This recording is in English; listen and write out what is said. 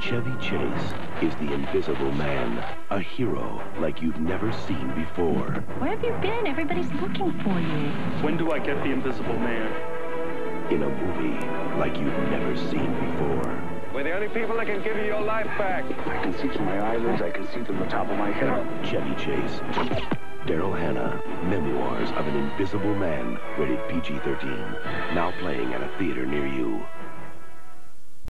Chevy Chase is the invisible man, a hero like you've never seen before. Where have you been? Everybody's looking for you. When do I get the invisible man? In a movie like you've never seen before. We're the only people that can give you your life back. I can see through my eyelids. I can see through the top of my head. Chevy Chase. Daryl Hannah, Memoirs of an Invisible Man, rated PG-13. Now playing at a theater near you.